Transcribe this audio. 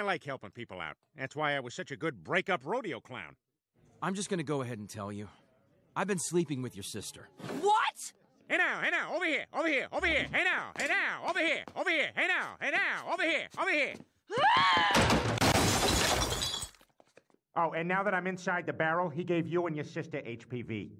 I like helping people out. That's why I was such a good break-up rodeo clown. I'm just gonna go ahead and tell you. I've been sleeping with your sister. What? Hey now, hey now, over here, over here, over here. Hey now, hey now, over here, over here. Hey now, hey now, over here, over here. Oh, and now that I'm inside the barrel, he gave you and your sister HPV.